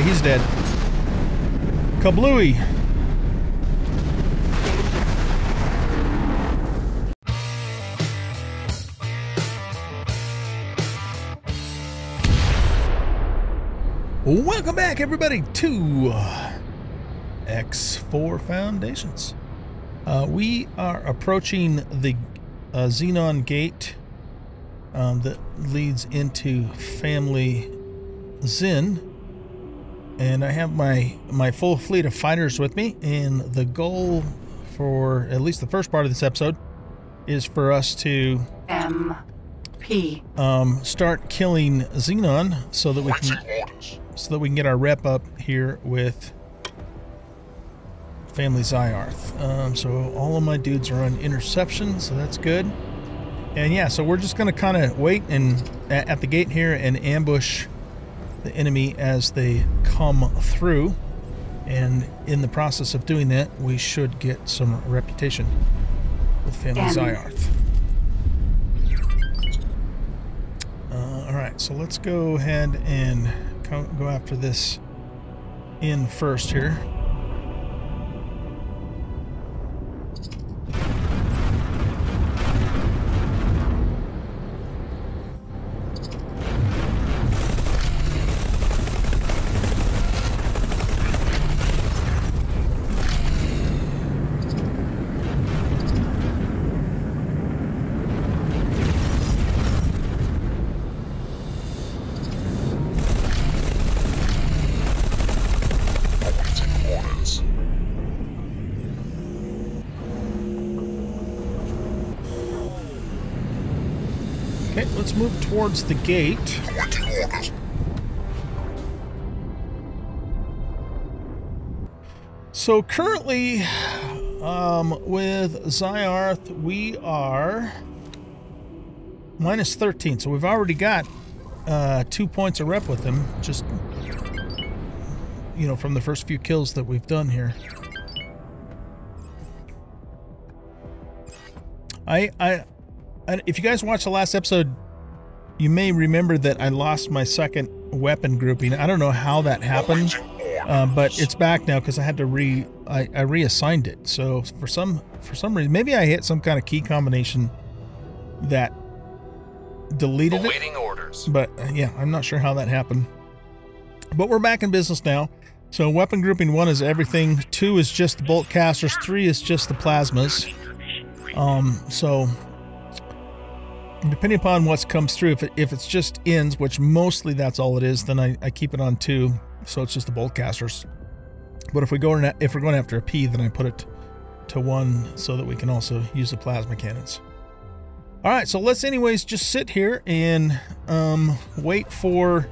Okay, he's dead. Kablooey. Welcome back, everybody, to uh, X4 Foundations. Uh, we are approaching the uh, Xenon Gate um, that leads into Family Zhin, and I have my my full fleet of fighters with me. And the goal for at least the first part of this episode is for us to M. P. um, start killing Xenon so that we can so that we can get our rep up here with Family Zyarth. Um, so all of my dudes are on interception, so that's good. And yeah, so we're just gonna kind of wait and at, at the gate here and ambush the enemy as they come through. And in the process of doing that, we should get some reputation with Family Damn. Zyarth. Uh, all right, so let's go ahead and go after this in first here. Towards the gate. So currently, um, with Zyarth, we are minus 13. So we've already got uh, two points of rep with him, just, you know, from the first few kills that we've done here. I, I, I if you guys watched the last episode, you may remember that I lost my second weapon grouping. I don't know how that happened. Uh, but it's back now because I had to re I, I reassigned it. So for some for some reason, maybe I hit some kind of key combination that deleted it. Orders. But uh, yeah, I'm not sure how that happened. But we're back in business now. So weapon grouping one is everything. Two is just the bolt casters. Three is just the plasmas. Um, so depending upon what comes through, if, it, if it's just ends, which mostly that's all it is, then I, I keep it on two. So it's just the bolt casters. But if we go in- if we're going after a P, then I put it to one so that we can also use the plasma cannons. All right, so let's anyways just sit here and um, wait for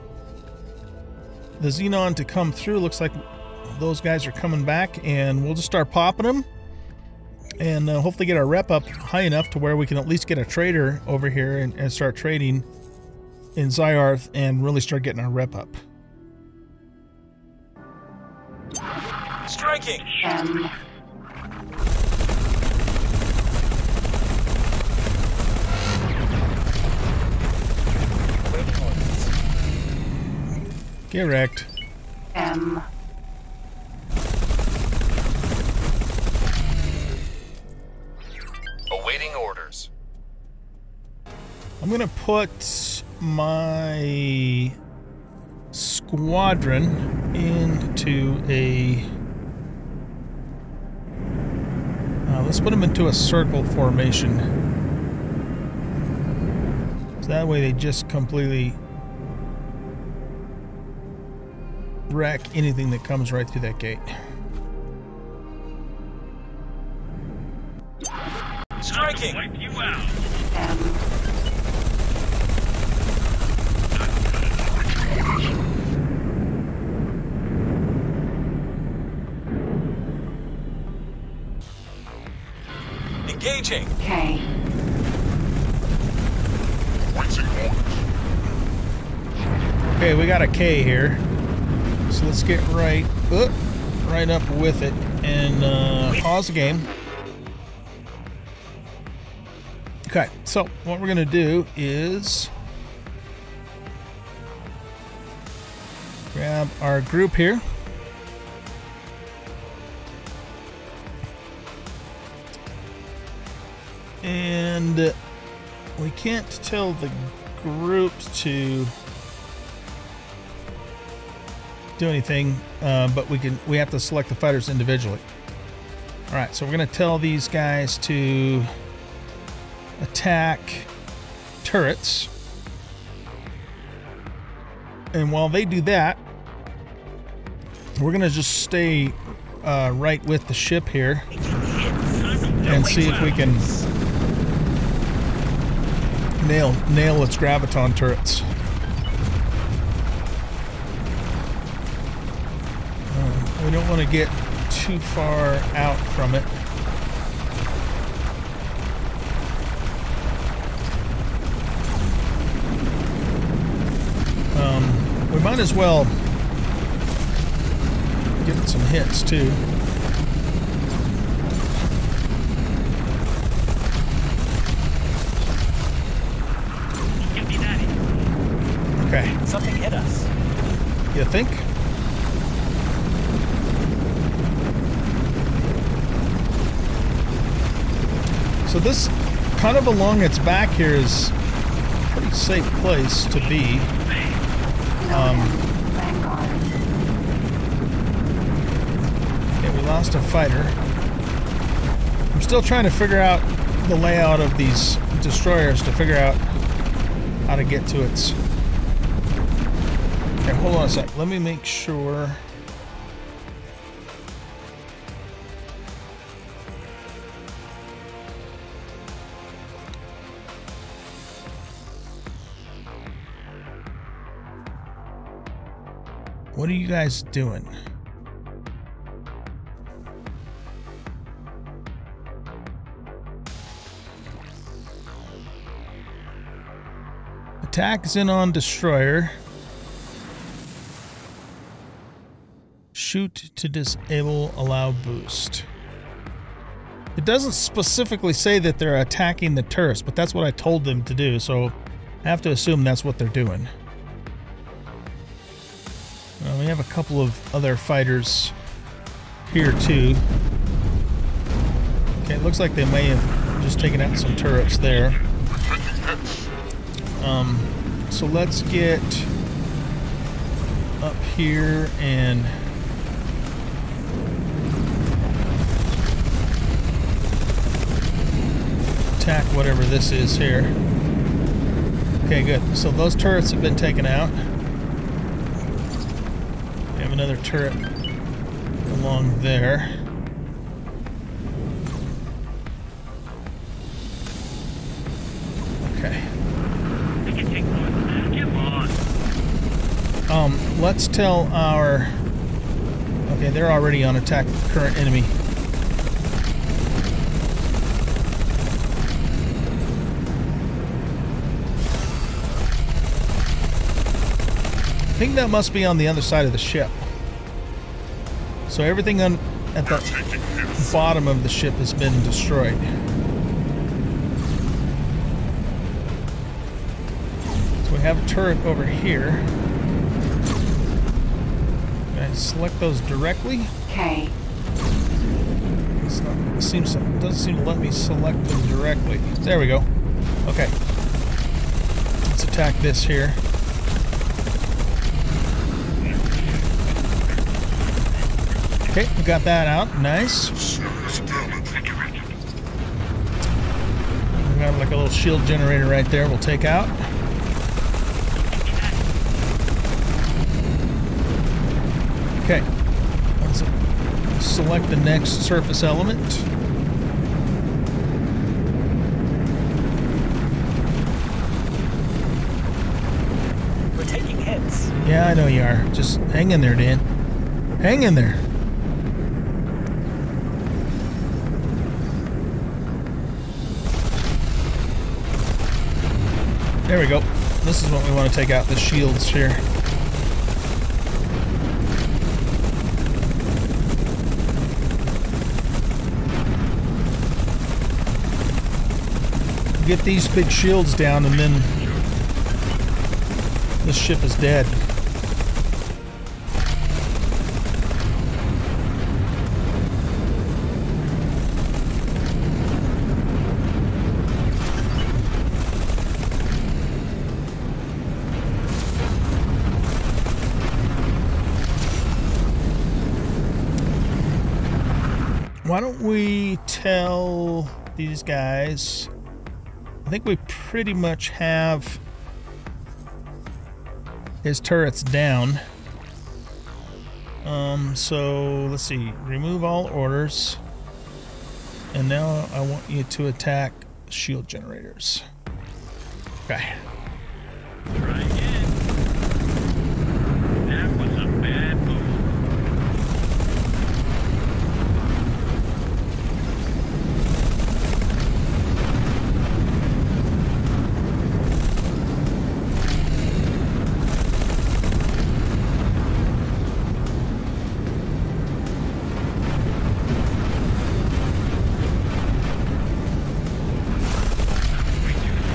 the Xenon to come through. Looks like those guys are coming back, and we'll just start popping them, and uh, hopefully get our rep up high enough to where we can at least get a trader over here and, and start trading in Zyarth and really start getting our rep up. Striking. M. Awaiting orders. Get wrecked. M. Awaiting I'm gonna put my squadron into a. Uh, let's put them into a circle formation. So that way they just completely wreck anything that comes right through that gate. Striking. Engaging. K. Awaiting orders. Okay, we got a K here. So let's get right up, right up with it and uh, pause the game. Okay, so what we're gonna do is grab our group here. Can't tell the group to do anything, uh, but we can. We have to select the fighters individually. All right, so we're gonna tell these guys to attack turrets, and while they do that, we're gonna just stay uh, right with the ship here and see if we can nail nail its graviton turrets. Um, we don't want to get too far out from it. Um, we might as well give it some hits too. Okay. Something hit us. You think? So this kind of along its back here is a pretty safe place to be. Um. Okay, we lost a fighter. I'm still trying to figure out the layout of these destroyers to figure out how to get to its. Okay, hold on a sec. Let me make sure. What are you guys doing? Attack is in on destroyer. Shoot to disable allow boost. It doesn't specifically say that they're attacking the turrets, but that's what I told them to do, so I have to assume that's what they're doing. Well, we have a couple of other fighters here too. Okay, it looks like they may have just taken out some turrets there. Um, so let's get up here and attack whatever this is here. Okay, good. So those turrets have been taken out. We have another turret along there. Okay. Um, let's tell our. Okay, they're already on attack. Current enemy. Think that must be on the other side of the ship. So everything on at the bottom of the ship has been destroyed. So we have a turret over here. Can I select those directly? Okay. Not, it seems it doesn't seem to let me select them directly. There we go. Okay. Let's attack this here. Okay, we got that out. Nice. We got like a little shield generator right there. We'll take out. Okay. Let's select the next surface element. We're taking hits. Yeah, I know you are. Just hang in there, Dan. Hang in there. There we go. This is what we want to take out, the shields here. Get these big shields down and then this ship is dead. why don't we tell these guys? I think we pretty much have his turrets down. Um, so let's see. Remove all orders. And now I want you to attack shield generators. Okay. Try again. That was a bad move.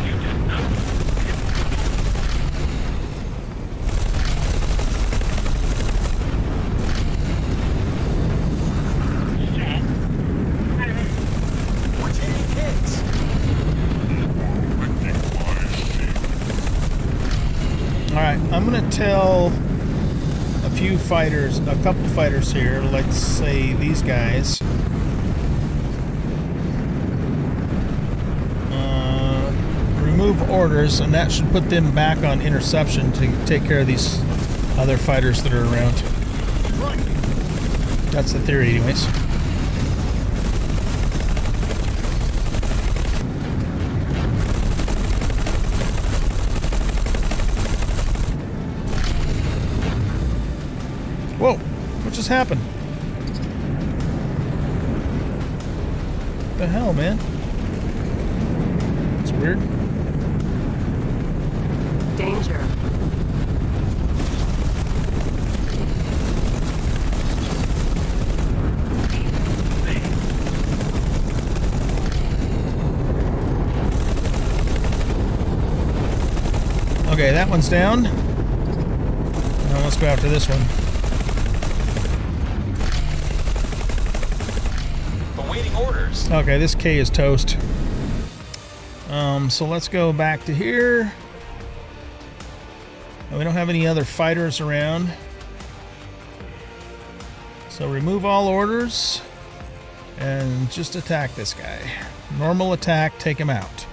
You did not We're taking hits. All right. I'm gonna tell a few fighters, a couple fighters here. Let's say these guys. Uh, remove orders, and that should put them back on interception to take care of these other fighters that are around. That's the theory, anyways. Happened? What the hell, man? It's weird. Danger. Okay, that one's down. Now let's go after this one. Orders. Okay, this K is toast. Um, so let's go back to here. And we don't have any other fighters around. So remove all orders and just attack this guy. Normal attack, take him out.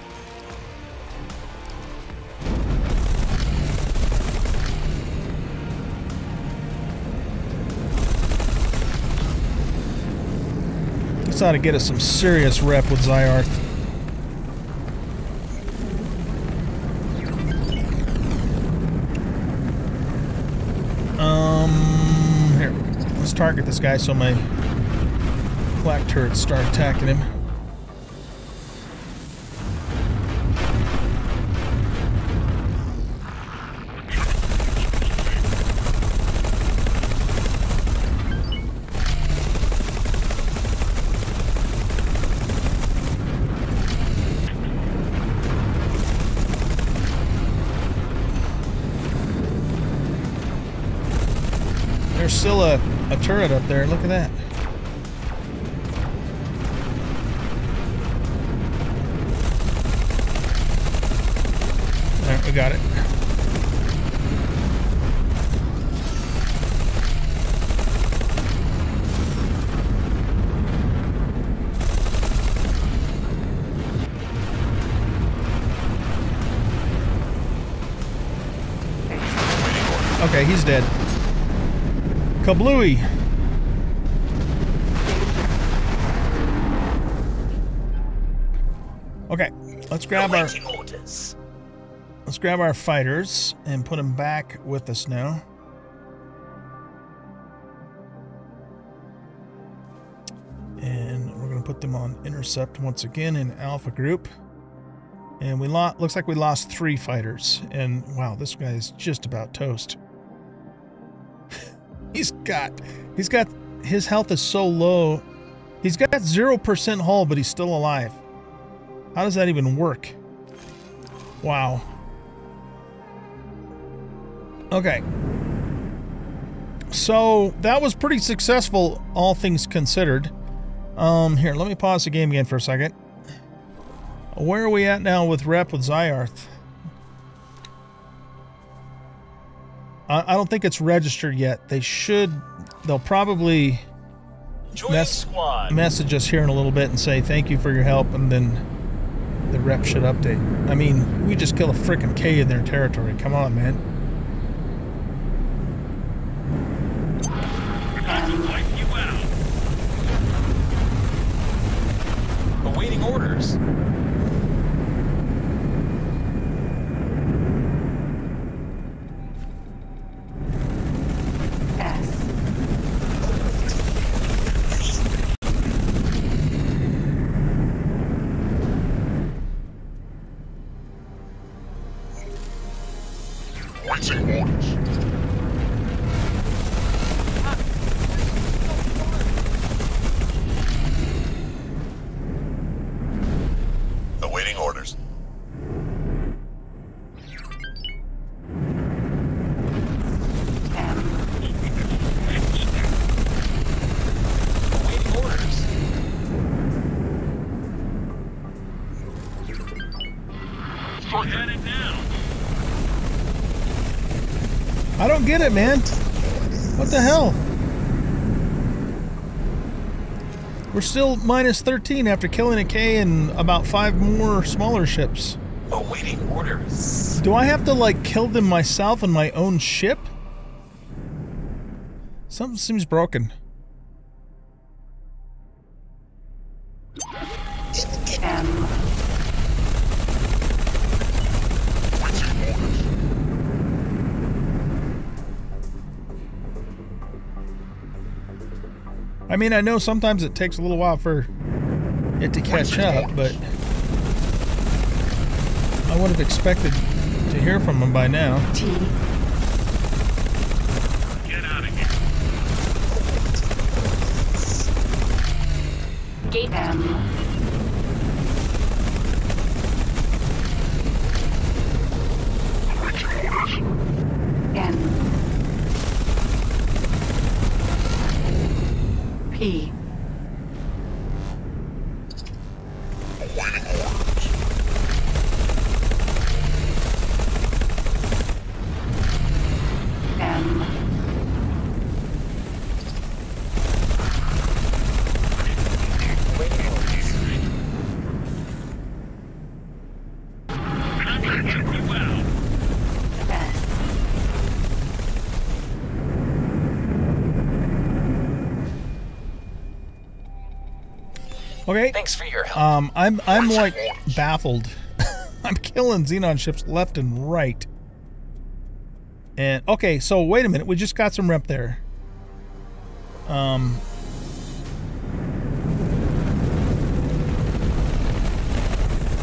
This ought to get us some serious rep with Zyarth. Um, here, let's target this guy so my flak turrets start attacking him. Still a, a turret up there. Look at that. Alright, we got it. Okay, he's dead. Kablooey! Okay, let's grab our orders. let's grab our fighters and put them back with us now. And we're gonna put them on intercept once again in Alpha Group. And we lost. Looks like we lost three fighters. And wow, this guy is just about toast. He's got, he's got, his health is so low. He's got zero percent hull, but he's still alive. How does that even work? Wow. Okay. So that was pretty successful, all things considered. Um, here, let me pause the game again for a second. Where are we at now with rep with Zyarth? I, I don't think it's registered yet. They should, they'll probably, squad. message us here in a little bit and say thank you for your help, and then the rep should update. I mean, we just killed a freaking K in their territory. Come on, man. I don't get it, man. What the hell? We're still minus 13 after killing a K and about five more smaller ships. Awaiting orders. Do I have to, like, kill them myself in my own ship? Something seems broken. Mean, I know sometimes it takes a little while for it to catch up, but I would have expected to hear from them by now. Get out of here. Gate M. P. Awaiting orders. M. Awaiting orders. I'm gonna check you out. S. Okay. Thanks for your help. Um, I'm I'm like baffled. I'm killing Xenon ships left and right. And okay, so wait a minute. We just got some rep there. Um.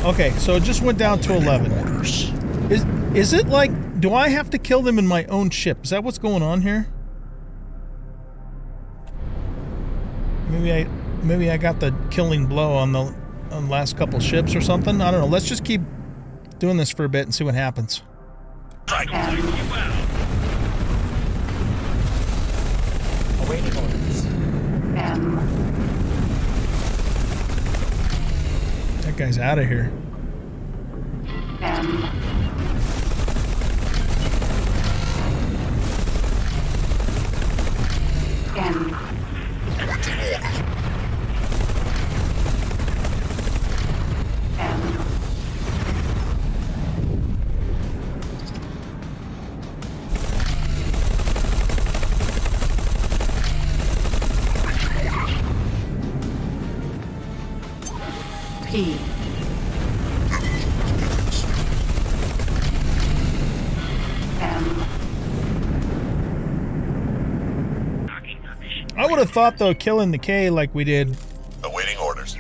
Okay, so it just went down to 11. Orders. Is is it like do I have to kill them in my own ship? Is that what's going on here? Maybe I maybe I got the killing blow on the on the last couple ships or something. I don't know. Let's just keep doing this for a bit and see what happens. M. That guy's out of here. M. N. thought though killing the K like we did. Awaiting orders.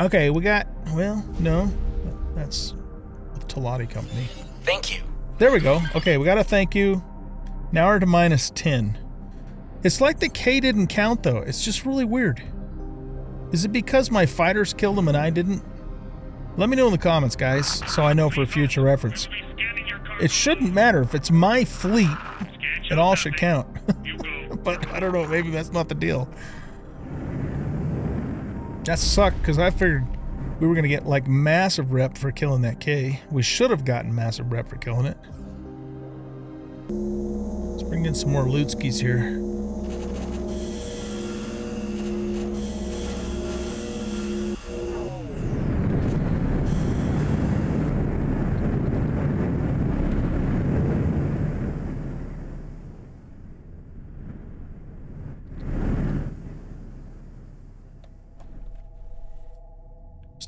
Okay, we got well, no. That's the Teladi company. Thank you. There we go. Okay, we got a thank you. Now we're to minus 10. It's like the K didn't count though. It's just really weird. Is it because my fighters killed him and I didn't? Let me know in the comments, guys, so I know for future reference. Be scanning your car. It shouldn't matter if it's my fleet. It all should count. But I don't know, maybe that's not the deal. That sucked because I figured we were going to get like massive rep for killing that K. We should have gotten massive rep for killing it. Let's bring in some more loot skis here.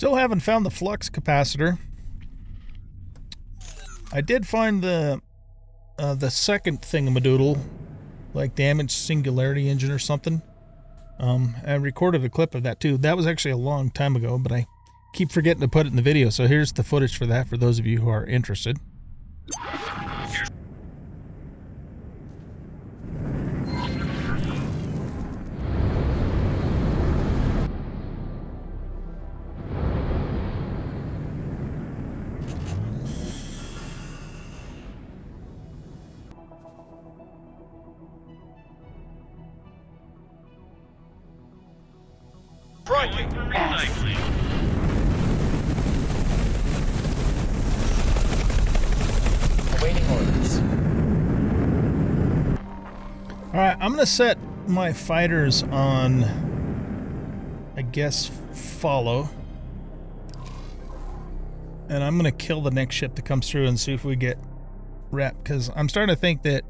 Still haven't found the flux capacitor. I did find the uh, the second thingamadoodle, like damaged singularity engine or something. Um, I recorded a clip of that too. That was actually a long time ago, but I keep forgetting to put it in the video. So here's the footage for that for those of you who are interested. Gonna set my fighters on, I guess, follow, and I'm gonna kill the next ship that comes through and see if we get rep. Because I'm starting to think that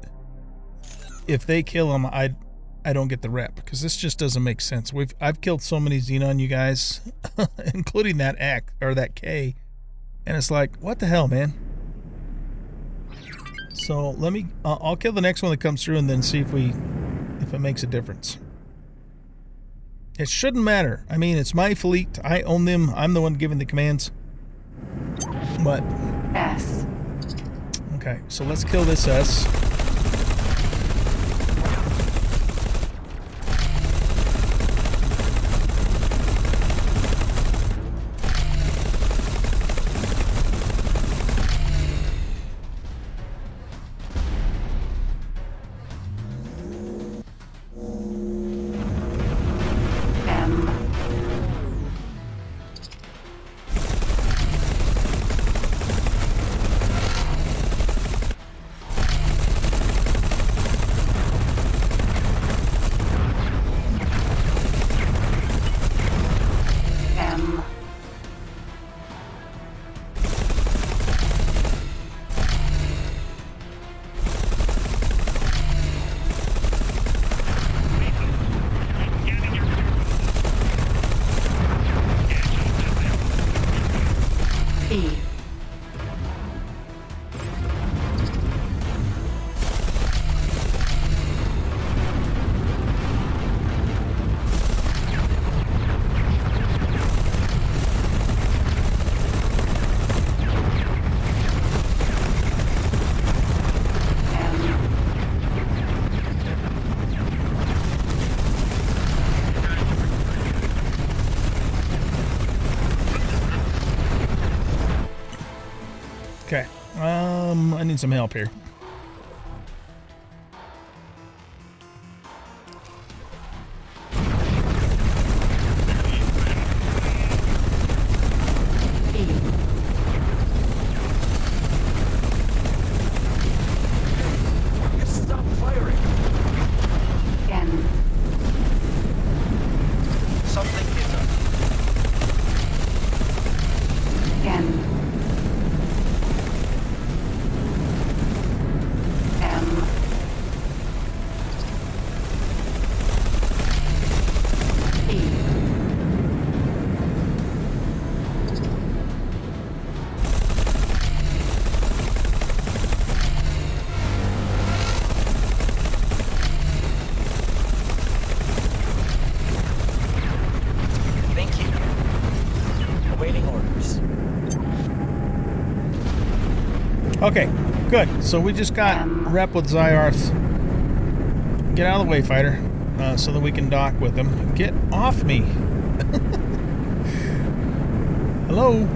if they kill them, I I don't get the rep because this just doesn't make sense. We've I've killed so many Xenon, you guys, including that X or that K, and it's like, what the hell, man? So let me. Uh, I'll kill the next one that comes through and then see if we, if it makes a difference. It shouldn't matter. I mean, it's my fleet. I own them. I'm the one giving the commands. But S. okay, so let's kill this S. need some help here. Okay, good. So we just got Um. rep with Zyarth. Get out of the way, fighter, uh, so that we can dock with him. Get off me. Hello.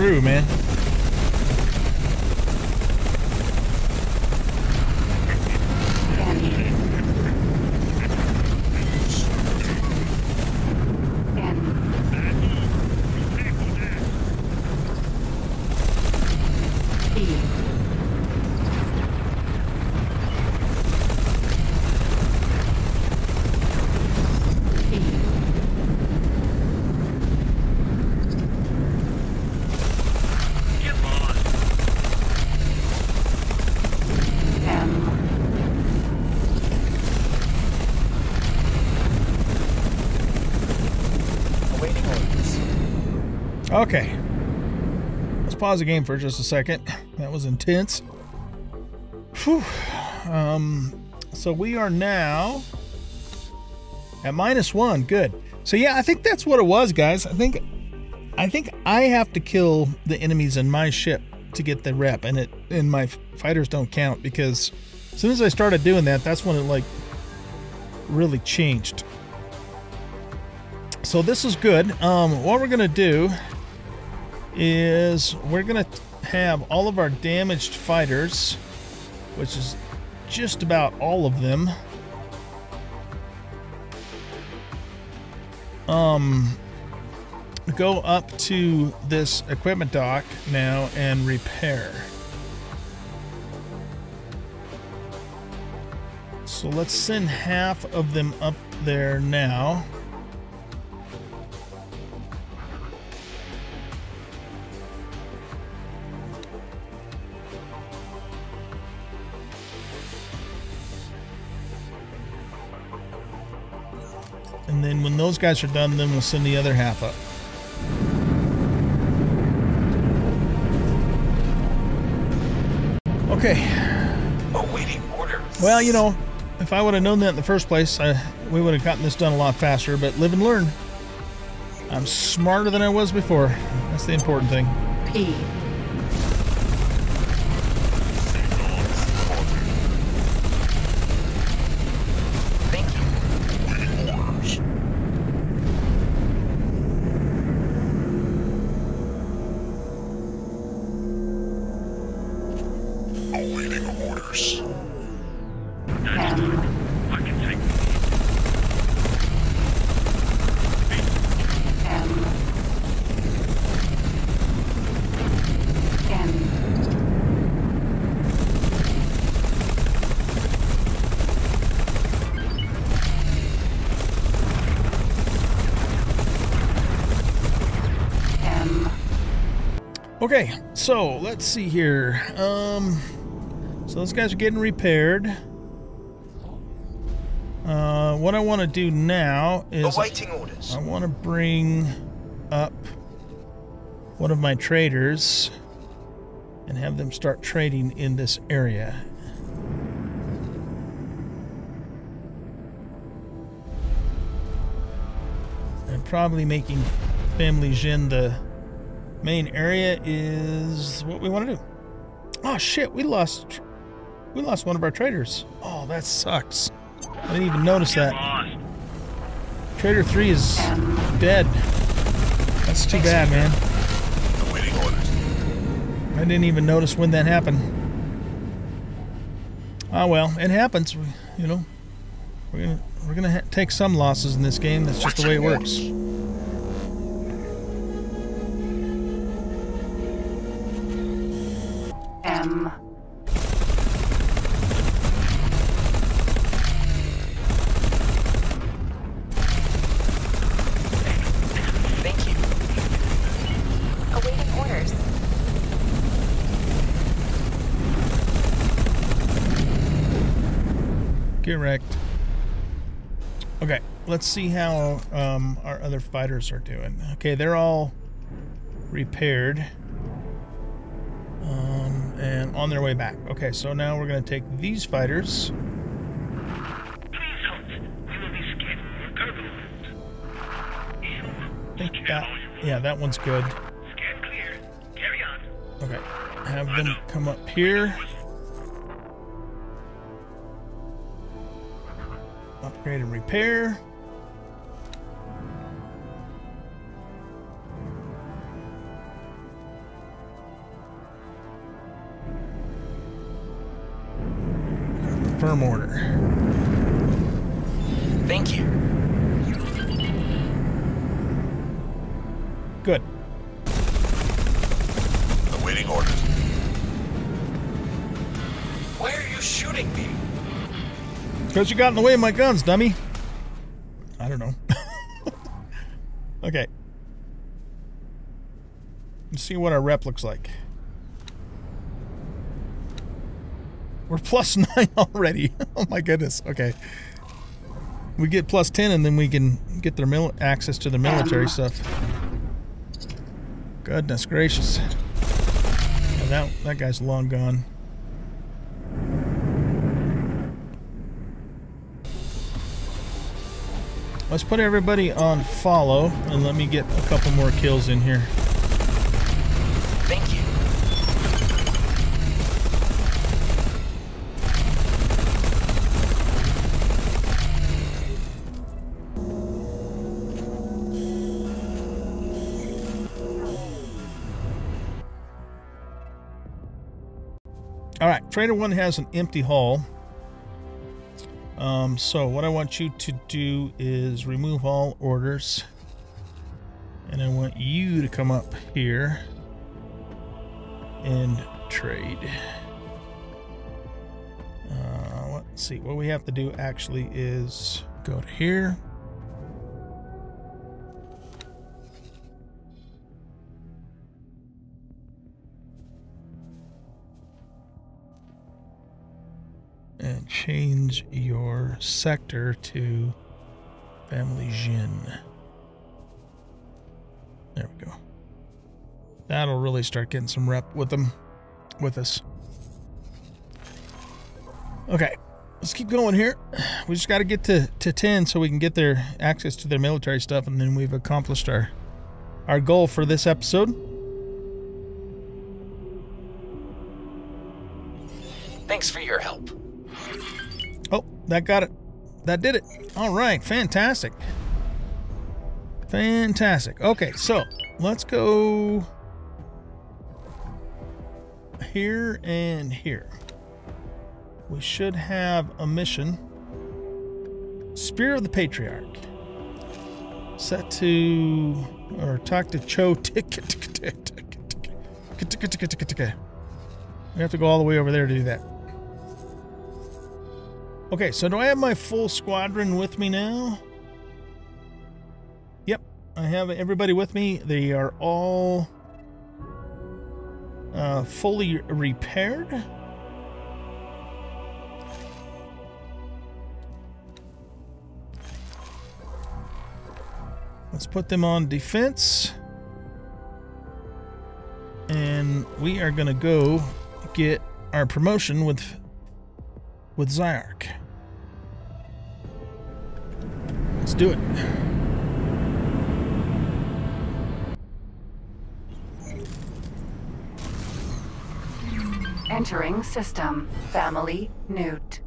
Through, man. Okay. Let's pause the game for just a second. That was intense. Whew. Um, so we are now at minus one. Good. So yeah, I think that's what it was, guys. I think, I think I have to kill the enemies in my ship to get the rep, and it and my fighters don't count because as soon as I started doing that, that's when it like really changed. So this is good. Um, what we're gonna do is we're gonna have all of our damaged fighters, which is just about all of them. Um, go up to this equipment dock now and repair. So let's send half of them up there now. And then when those guys are done, then we'll send the other half up. Okay. Awaiting orders. Well, you know, if I would have known that in the first place, I, we would have gotten this done a lot faster. But live and learn. I'm smarter than I was before. That's the important thing. P. Okay, so let's see here. Um, so those guys are getting repaired. Uh, what I want to do now is Awaiting orders. I want to bring up one of my traders and have them start trading in this area. And probably making Family Zhin the main area is what we want to do. Oh shit, we lost we lost one of our traders. Oh, that sucks. I didn't even notice that. Trader 3 is dead. That's too bad, man. I didn't even notice when that happened. Ah, well, it happens. We, you know, we're gonna we're gonna take some losses in this game. That's just the way it works. Let's see how um, our other fighters are doing. Okay, they're all repaired. Um, and on their way back. Okay, so now we're going to take these fighters. Please halt. We will be scared more cargo loads. You. I think that, all you will. yeah, that one's good. Scan clear. Carry on. Okay, have them come up here. Upgrade and repair. Firm order. Thank you. Good. Awaiting orders. Why are you shooting me? Because you got in the way of my guns, dummy. I don't know. okay. Let's see what our rep looks like. We're plus nine already. oh my goodness. Okay. We get plus ten, and then we can get their mil- access to the military stuff. Goodness gracious. Yeah, that that guy's long gone. Let's put everybody on follow and let me get a couple more kills in here. Trader One has an empty hull. Um, so what I want you to do is remove all orders, and I want you to come up here and trade. Uh, let's see. What we have to do actually is go to here. Change your sector to family Zhin. There we go. That'll really start getting some rep with them, with us. Okay, let's keep going here. We just got to get to, to 10 so we can get their access to their military stuff, and then we've accomplished our our goal for this episode. That got it. That did it. All right, fantastic. Fantastic. Okay, so let's go here and here. We should have a mission. Spear of the Patriarch. Set to or talk to Cho. We have to go all the way over there to do that. Okay, so do I have my full squadron with me now? Yep, I have everybody with me. They are all uh, fully repaired. Let's put them on defense. And we are going to go get our promotion with with Zyarth. Let's do it. Entering system. Family Nhuut.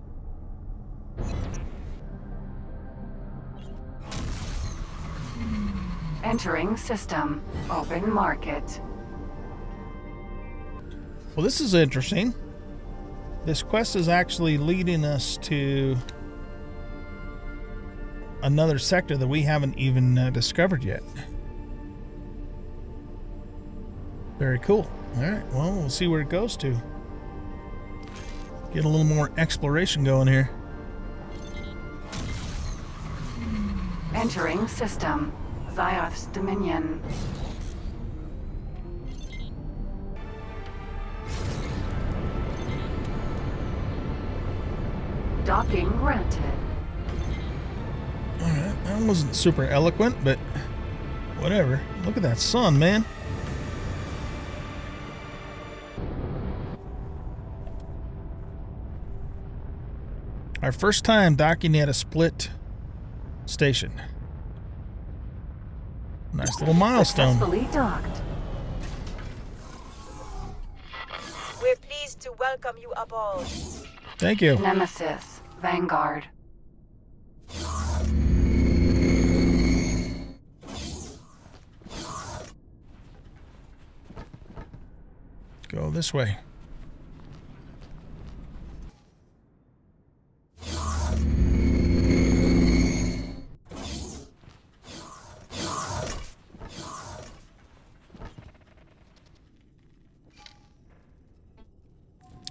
Entering system. Open market. Well, this is interesting. This quest is actually leading us to another sector that we haven't even uh, discovered yet. Very cool. All right, well, we'll see where it goes to. Get a little more exploration going here. Entering system. Zyarth's Dominion. That wasn't super eloquent, but whatever. Look at that sun, man. Our first time docking at a split station. Nice little milestone. Successfully docked. We're pleased to welcome you aboard. Thank you. Nemesis. Vanguard. Go this way.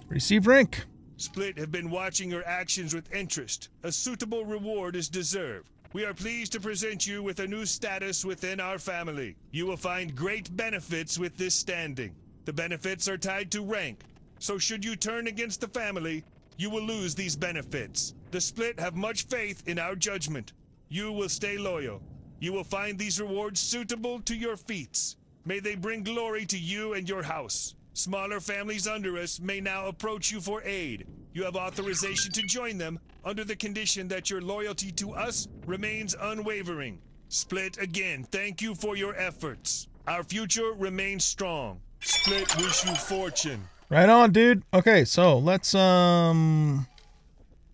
Receive rank. Split have been watching your actions with interest. A suitable reward is deserved. We are pleased to present you with a new status within our family. You will find great benefits with this standing. The benefits are tied to rank, so should you turn against the family, you will lose these benefits. The Split have much faith in our judgment. You will stay loyal. You will find these rewards suitable to your feats. May they bring glory to you and your house. Smaller families under us may now approach you for aid. You have authorization to join them under the condition that your loyalty to us remains unwavering. Split again, thank you for your efforts. Our future remains strong. Split wish you fortune. Right on, dude. Okay, so let's um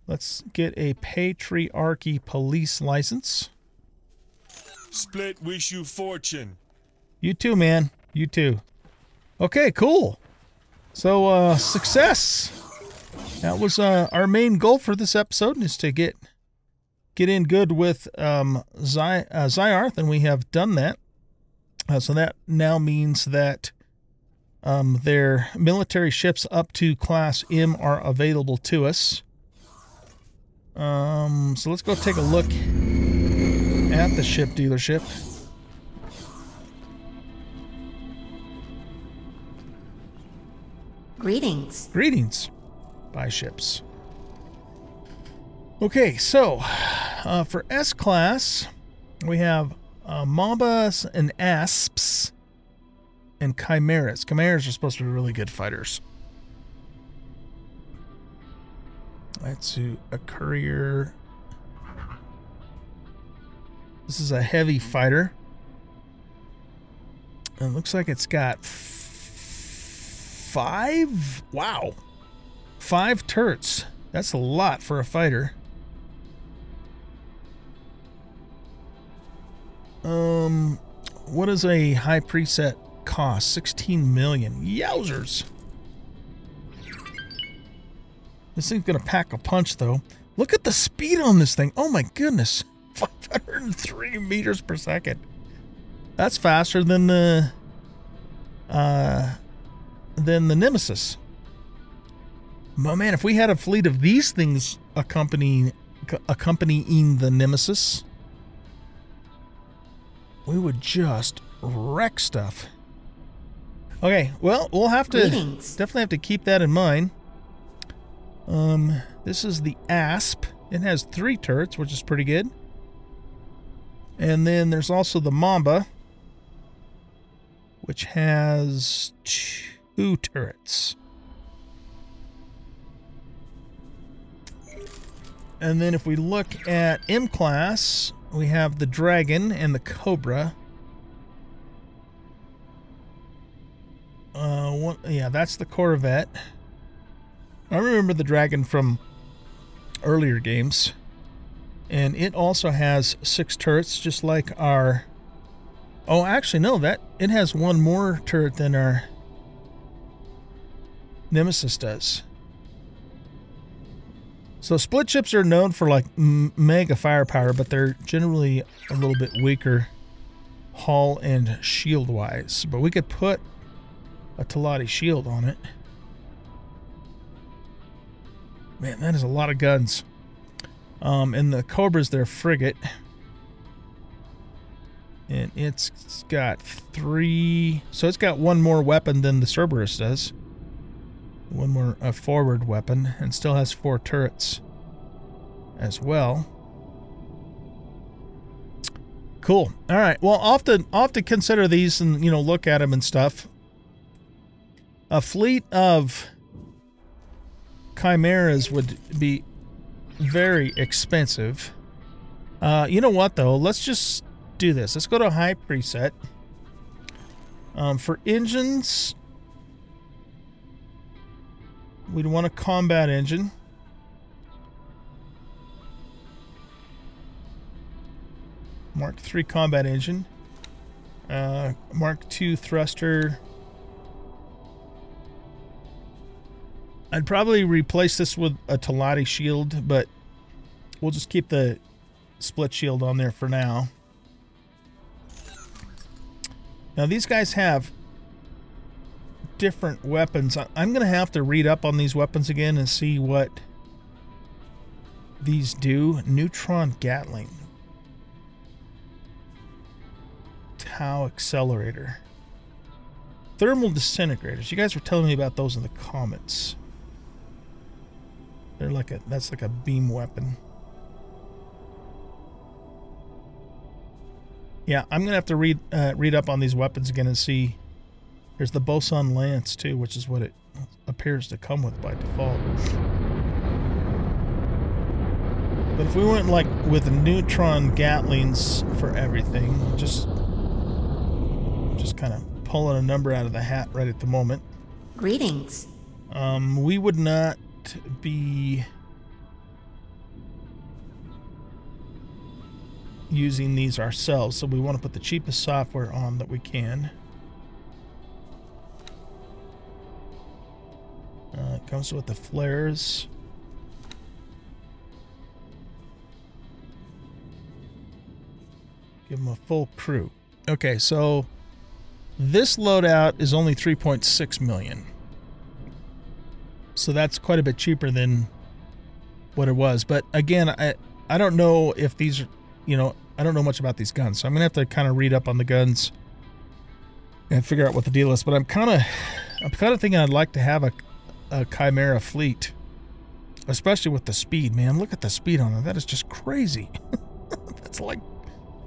let's get a patriarchy police license. Split wish you fortune. You too, man. You too. Okay, cool. So uh success. That was uh our main goal for this episode is to get get in good with um Zy- uh, Zyarth and we have done that. Uh, so that now means that um, their military ships up to Class M are available to us. Um, so let's go take a look at the ship dealership. Greetings. Greetings, buy ships. Okay, so uh, for S class, we have uh, Mambas and Asps and Chimeras. Chimeras are supposed to be really good fighters. Let's do a courier. This is a heavy fighter. It looks like it's got five. Wow. Five turrets. That's a lot for a fighter. Um, what is a high preset cost? 16 million. Yowzers. This thing's gonna pack a punch though. Look at the speed on this thing. Oh my goodness. 503 meters per second. That's faster than the uh than the Nemesis. But man, if we had a fleet of these things accompanying accompanying the Nemesis, we would just wreck stuff. Okay, well, we'll have to Greetings. definitely have to keep that in mind. Um, this is the Asp. It has three turrets, which is pretty good. And then there's also the Mamba, which has two turrets. And then if we look at M class, we have the Dragon and the Cobra. Uh, one, yeah, that's the Corvette. I remember the Dragon from earlier games. And it also has six turrets, just like our... Oh, actually, no, that it has one more turret than our Nemesis does. So split ships are known for like mega firepower, but they're generally a little bit weaker hull and shield wise. But we could put a Teladi shield on it. Man, that is a lot of guns. Um, and the Cobra's their frigate. And it's got three. So it's got one more weapon than the Cerberus does. One more a forward weapon, and still has four turrets as well. Cool. All right. Well, I'll have to, I'll have to consider these and you know look at them and stuff. A fleet of chimeras would be very expensive. Uh, you know what though? Let's just do this. Let's go to high preset. Um, for engines, we'd want a combat engine. Mark 3 combat engine. Uh, Mark 2 thruster. I'd probably replace this with a Teladi shield, but we'll just keep the split shield on there for now. Now these guys have different weapons. I'm going to have to read up on these weapons again and see what these do. Neutron Gatling. Tau Accelerator. Thermal Disintegrators. You guys were telling me about those in the comments. They're like a that's like a beam weapon. Yeah, I'm gonna have to read uh, read up on these weapons again and see. There's the boson lance too, which is what it appears to come with by default. But if we went like with neutron gatlings for everything, just just kind of pulling a number out of the hat right at the moment, Greetings. um, we would not be using these ourselves. So we want to put the cheapest software on that we can. Uh, it comes with the flares. Give them a full crew. Okay, so this loadout is only 3.6 million. So that's quite a bit cheaper than what it was. But again, I I don't know if these are, you know, I don't know much about these guns. So I'm going to have to kind of read up on the guns and figure out what the deal is. But I'm kind of I'm kind of thinking I'd like to have a a Chimera fleet. Especially with the speed, man. Look at the speed on it. That is just crazy. That's like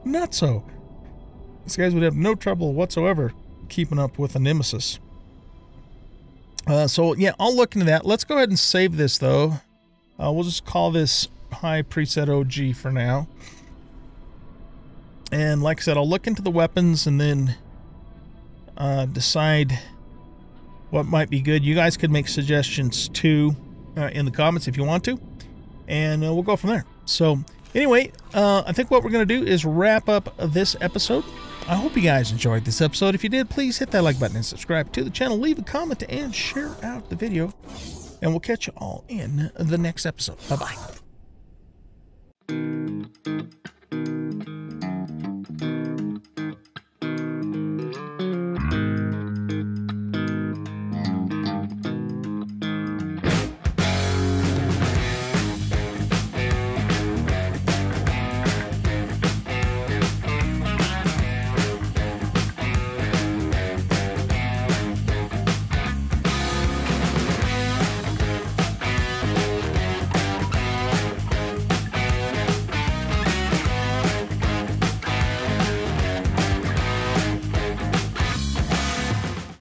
not so. These guys would have no trouble whatsoever keeping up with a Nemesis. Uh, so yeah, I'll look into that. Let's go ahead and save this though. Uh, we'll just call this high preset OG for now. And like I said, I'll look into the weapons and then uh, decide what might be good. You guys could make suggestions too uh, in the comments if you want to, and uh, we'll go from there. So anyway, uh, I think what we're going to do is wrap up this episode. I hope you guys enjoyed this episode. If you did, please hit that like button and subscribe to the channel. Leave a comment and share out the video. And we'll catch you all in the next episode. Bye-bye.